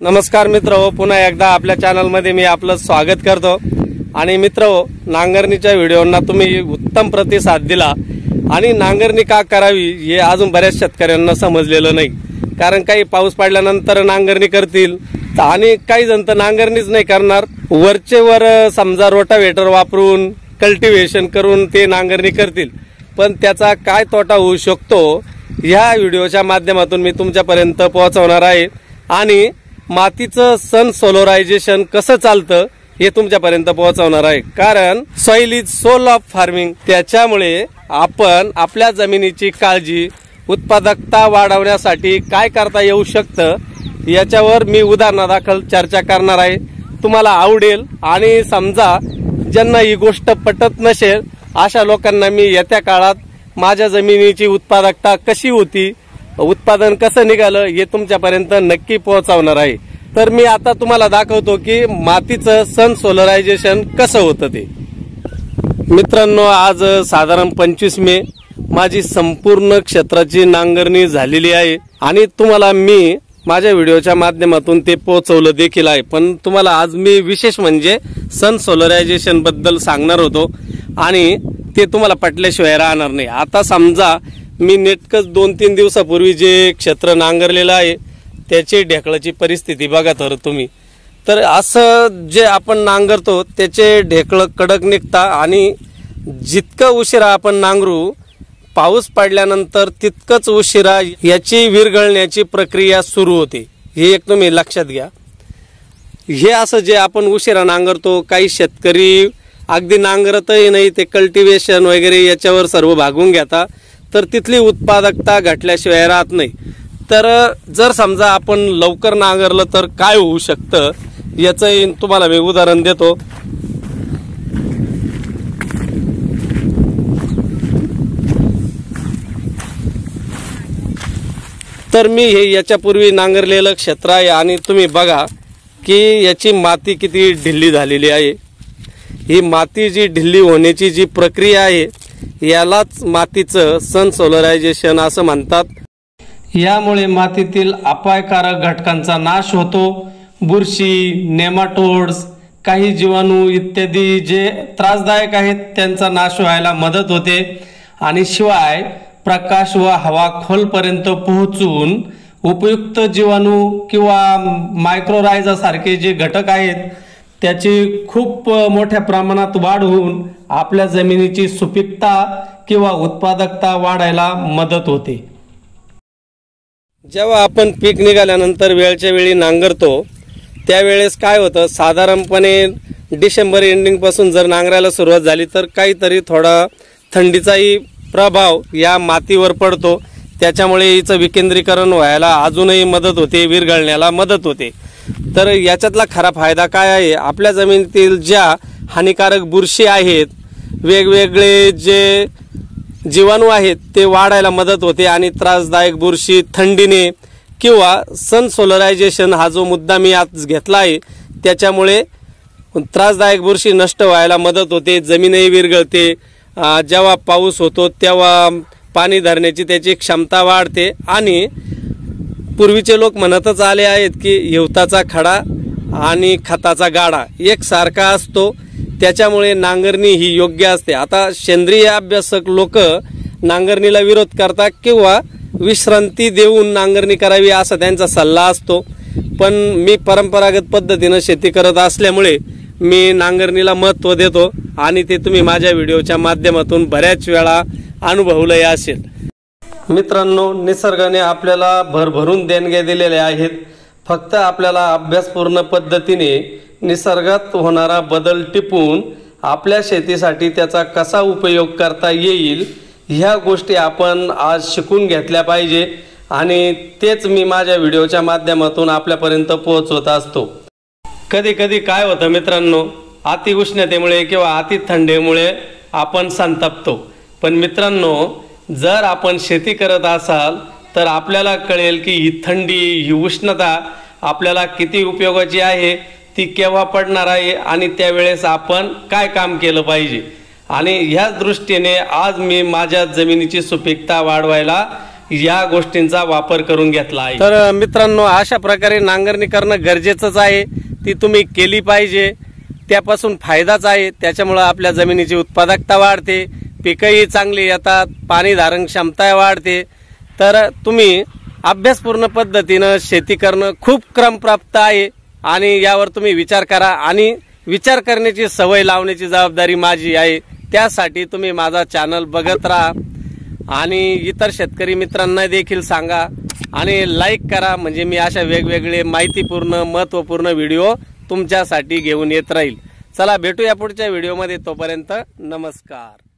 नमस्कार मित्र हो पुन्हा एकदा आपल्या चॅनलमध्ये मी आपलं स्वागत करतो. आणि मित्र हो नांगरणीच्या व्हिडिओंना तुम्ही उत्तम प्रतिसाद दिला. आणि नांगरणी का करावी हे अजून बऱ्याच शेतकऱ्यांना समजलेलं नाही. कारण काही पाऊस पडल्यानंतर नांगरणी करतील. आणि काही जण तर नांगरणीच नाही करणार. वरचे वर समजा रोटावेटर वापरून कल्टिव्हेशन करून ते नांगरणी करतील. पण त्याचा काय तोटा होऊ शकतो ह्या व्हिडिओच्या माध्यमातून मी तुमच्यापर्यंत पोहोचवणार आहे. आणि मातीचं सन सोलोरायझेशन कसं चालतं हे तुमच्यापर्यंत पोहोचवणार आहे. कारण soil is soul of farming त्याच्यामुळे आपण आपल्या जमिनीची काळजी उत्पादकता वाढवण्यासाठी काय करता येऊ शकतं याच्यावर मी उदाहरणादाखल चर्चा करणार आहे. तुम्हाला आवडेल आणि समजा ज्यांना ही गोष्ट पटत नसेल अशा लोकांना मी येत्या काळात माझ्या जमिनीची उत्पादकता कशी होती उत्पादन कसं निघालं हे तुमच्यापर्यंत नक्की पोहोचवणार आहे. तर मी आता तुम्हाला दाखवतो की मातीचं सन सोलरायझेशन कसं होतं ते. मित्रांनो आज साधारण पंचवीस मे. माझी संपूर्ण क्षेत्राची नांगरणी झालेली आहे. आणि तुम्हाला मी माझ्या व्हिडिओच्या माध्यमातून ते पोहोचवलं देखील आहे. पण तुम्हाला आज मी विशेष म्हणजे सन सोलरायझेशनबद्दल सांगणार होतो. आणि ते तुम्हाला पटल्याशिवाय राहणार नाही. आता समजा मी नेटकंच दोन तीन दिवसापूर्वी जे क्षेत्र नांगरलेलं आहे त्याची ढेकळाची परिस्थिती बघा तर तुम्ही. तर असं जे आपण नांगरतो त्याचे ढेकळं कडक निघता आणि जितकं उशिरा आपण नांगरू पाऊस पडल्यानंतर तितकंच उशिरा याची विरघळण्याची प्रक्रिया सुरू होते. हे एक तुम्ही लक्षात घ्या. हे असं जे आपण उशिरा नांगरतो काही शेतकरी अगदी नांगरतही नाही ते कल्टिवेशन वगैरे याच्यावर सर्व भागून घेता. तर तिथली उत्पादकता घटल्याशिवाय राहत नाही. तर जर समजा आपण लवकर नांगरलं तर काय होऊ शकतं? याचं तुम्हाला मी उदाहरण देतो. तर मी हे याच्यापूर्वी नांगरलेलं क्षेत्र आहे आणि तुम्ही बघा की याची माती किती ढिल्ली झालेली आहे. ही माती जी ढिल्ली होण्याची जी प्रक्रिया आहे यालाच मातीचं सन सोलरायझेशन असं म्हणतात. यामुळे मातीतील अपायकारक घटकांचा नाश होतो. बुरशी नेमाटोड्स काही जीवाणू इत्यादी जे त्रासदायक आहेत त्यांचा नाश व्हायला मदत होते. आणि शिवाय प्रकाश व हवा खोलपर्यंत पोहोचून उपयुक्त जीवाणू किंवा मायक्रोरायझासारखे जे घटक आहेत त्याची खूप मोठ्या प्रमाणात वाढ होऊन आपल्या जमिनीची सुपीकता किंवा उत्पादकता वाढायला मदत होते. जेव्हा आपण पीक निघाल्यानंतर वेळच्या वेळी नांगरतो त्यावेळेस काय होतं? साधारणपणे डिसेंबर एंडिंगपासून जर नांगरायला सुरुवात झाली तर काहीतरी थोडा थंडीचाही प्रभाव या मातीवर पडतो. त्याच्यामुळे हिचं विकेंद्रीकरण व्हायला अजूनही मदत होते विरघळण्याला मदत होते. तर याच्यातला खरा फायदा काय आहे? आपल्या जमिनीतील ज्या हानिकारक बुरशी आहेत वेगवेगळे जे जीवाणू आहेत ते वाढायला मदत होते आणि त्रासदायक बुरशी थंडीने किंवा सन सोलरायझेशन हा जो मुद्दा मी आज घेतला आहे त्याच्यामुळे त्रासदायक बुरशी नष्ट व्हायला मदत होते जमीनही विरघळते. जेव्हा पाऊस होतो तेव्हा पाणी धरण्याची त्याची क्षमता वाढते आणि पूर्वीचे लोक म्हणतच आले आहेत की हिवताचा खडा आणि खताचा गाडा एकसारखा असतो. त्याच्यामुळे नांगरणी ही योग्य असते. आता सेंद्रिय अभ्यासक लोक नांगरणीला विरोध करतात किंवा विश्रांती देऊन नांगरणी करावी असा त्यांचा सल्ला असतो. पण मी परंपरागत पद्धतीनं शेती करत असल्यामुळे मी नांगरणीला महत्त्व देतो आणि ते तुम्ही माझ्या व्हिडिओच्या माध्यमातून बऱ्याच वेळा अनुभवलंही असेल. मित्रांनो निसर्गाने आपल्याला भरभरून देणग्या दिलेल्या आहेत. फक्त आपल्याला अभ्यासपूर्ण पद्धतीने निसर्गात होणारा बदल टिपून आपल्या शेतीसाठी त्याचा कसा उपयोग करता येईल ह्या गोष्टी आपण आज शिकून घेतल्या पाहिजे आणि तेच मी माझ्या व्हिडिओच्या माध्यमातून आपल्यापर्यंत पोहोचवत असतो. कधी कधी काय होतं मित्रांनो अति उष्णतेमुळे किंवा अति थंडीमुळे आपण संतापतो. पण मित्रांनो जर आपण शेती करत असाल तर आपल्याला कळेल की ही थंडी ही उष्णता आपल्याला किती उपयोगाची आहे ती केव्हा पडणार आहे आणि त्यावेळेस आपण काय काम केलं पाहिजे. आणि ह्याच दृष्टीने आज मी माझ्या जमिनीची सुपीकता वाढवायला या गोष्टींचा वापर करून घेतला आहे. तर मित्रांनो अशा प्रकारे नांगरणी करणं गरजेचंच आहे. ती तुम्ही केली पाहिजे. त्यापासून फायदाच आहे. त्याच्यामुळं आपल्या जमिनीची उत्पादकता वाढते. पिकंही चांगली येतात पाणी धारण क्षमता वाढते. तर तुम्ही अभ्यासपूर्ण पद्धतीनं शेती करणं खूप क्रमप्राप्त आहे आणि यावर तुम्ही विचार करा आणि विचार करण्याची सवय लावण्याची जबाबदारी माझी आहे. त्यासाठी तुम्ही माझा चॅनल बघत राहा आणि इतर शेतकरी मित्रांना देखील सांगा आणि लाईक करा. म्हणजे मी अशा वेगवेगळे माहितीपूर्ण महत्त्वपूर्ण व्हिडिओ तुमच्यासाठी घेऊन येत राहील. चला भेटूया पुढच्या व्हिडिओमध्ये तोपर्यंत नमस्कार.